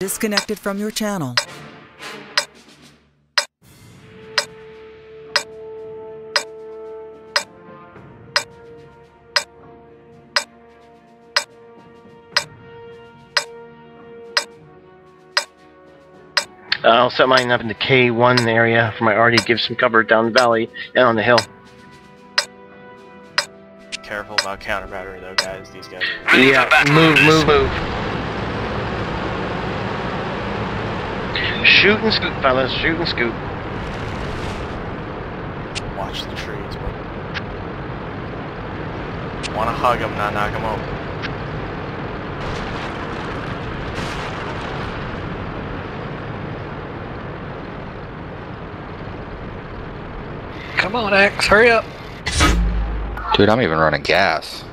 Disconnected from your channel. Uh, I'll set mine up in the K1 area for my arty, give some cover down the valley and on the hill. Careful about counter battery though, guys. These guys. Yeah, move, move, move. Shoot and scoot, fellas. Shoot and scoot. Watch the trees. Want to hug them, not knock them over. Come on, Axe, hurry up. Dude, I'm even running gas.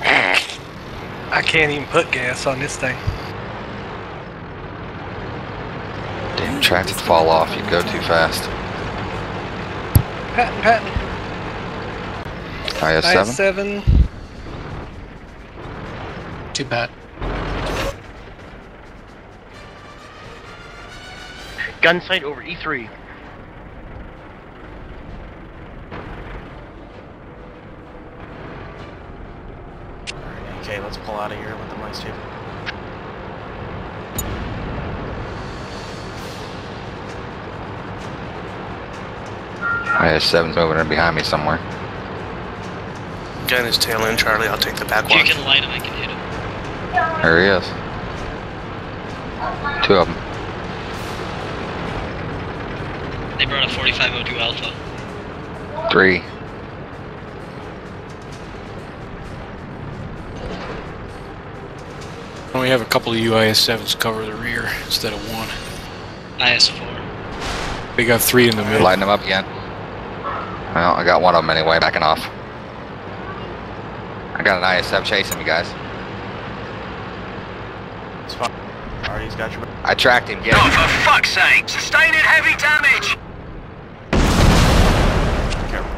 I can't even put gas on this thing. Damn tracks would fall off. You'd go too fast. Patton, Patton. IS-7? seven. Too bad. Gun sight over E E3. Okay, let's pull out of here with the mice table. IS-7's moving there behind me somewhere. Gun his tail in, Charlie. I'll take the back one. you can light him, I can hit him. There he is. Two of them. They brought a 4502 Alpha. Three. We have a couple of UIS-7s cover the rear instead of one. IS-4. They got three in the middle. Lighting them up again. Well, I got one of them anyway, backing off. I got an IS-7 chasing me, guys. It's fine. Artie's got your. I tracked him, get him. Oh, for fuck's sake! Sustaining heavy damage! Careful.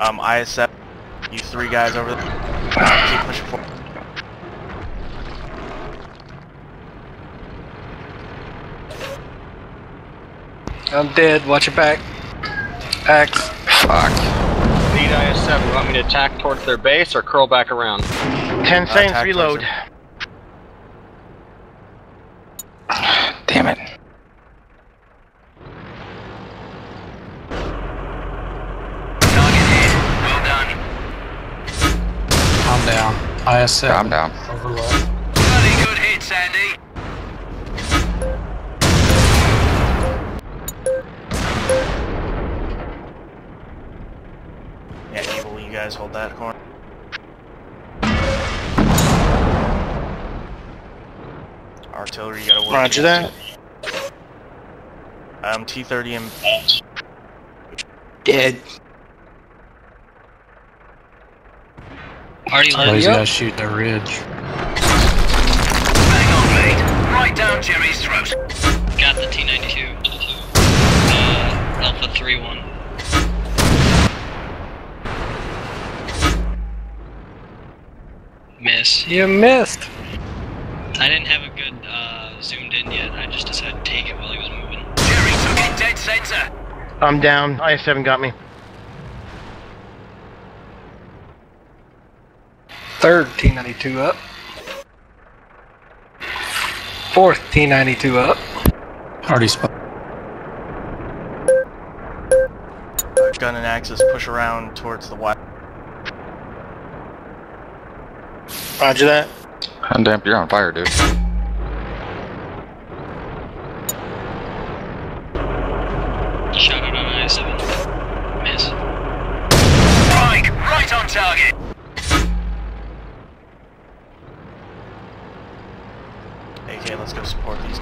Um, IS-7. You three guys over there. Keep pushing forward. I'm dead. Watch your back. Axe. Fuck. Lead IS-7, you want me to attack towards their base or curl back around? 10 uh, seconds, attack reload. Damn it. Target hit. Well done. I'm down. IS-7. I'm down. Overload. Bloody good hit, Sandy. Yeah, Evil, you guys hold that horn. Artillery, you gotta work. Roger that. Um, T-30 and Dead. Already All lit. these Yep. guys shooting the ridge. Bang on, mate. Right down Jerry's throat. Got the T-92. Uh, Alpha 3-1. You missed. I didn't have a good uh, zoomed in yet. I just decided to take it while he was moving. Jerry took it dead center. I'm down. IS-7 got me. Third T92 up. Fourth T92 up. Already spot. gun and axes push around towards the west. Roger that. God damn, you're on fire, dude. Shot out on IS-7. Miss. Right, right on target. AK, let's go support these.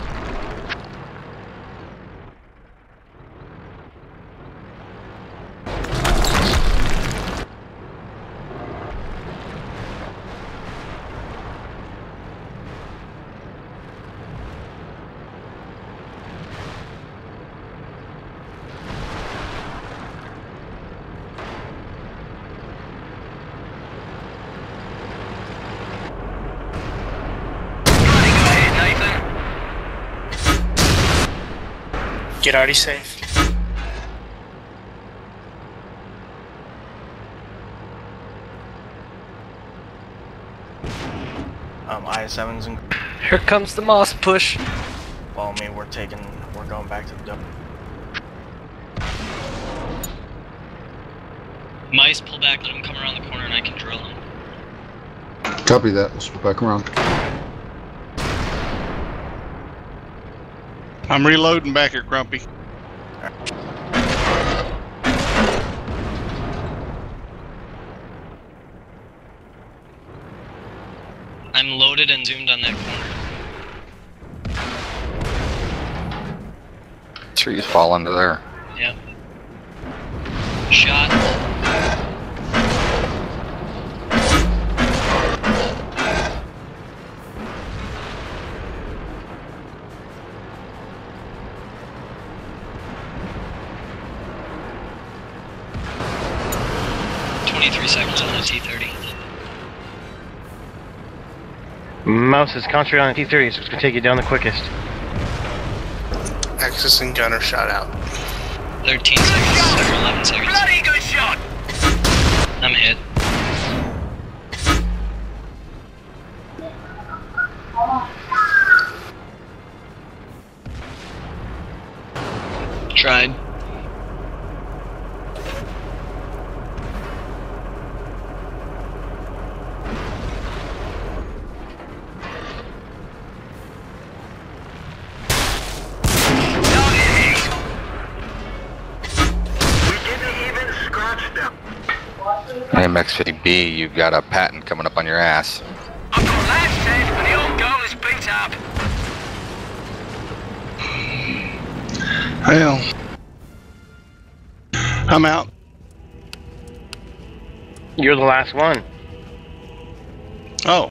Get Artie safe. Um, IS-7's and Here comes the moss push. follow me. We're taking. We're going back to the dump. Mice, pull back, let him come around the corner and I can drill him. Copy that. Let's go back around. I'm reloading back here, Grumpy. I'm loaded and zoomed on that corner. Trees fall into there. Yep. Shot. Twenty-three seconds on the T-30. Maus is concentrating on the T-30, so it's gonna take you down the quickest. Axis and gunner shot out. Thirteen seconds or eleven seconds. Bloody good shot! I'm hit. Tried. AMX-50B, you've got a Patton coming up on your ass. I've got last set, but the old goal is beat up. Well, I'm out. You're the last one. Oh.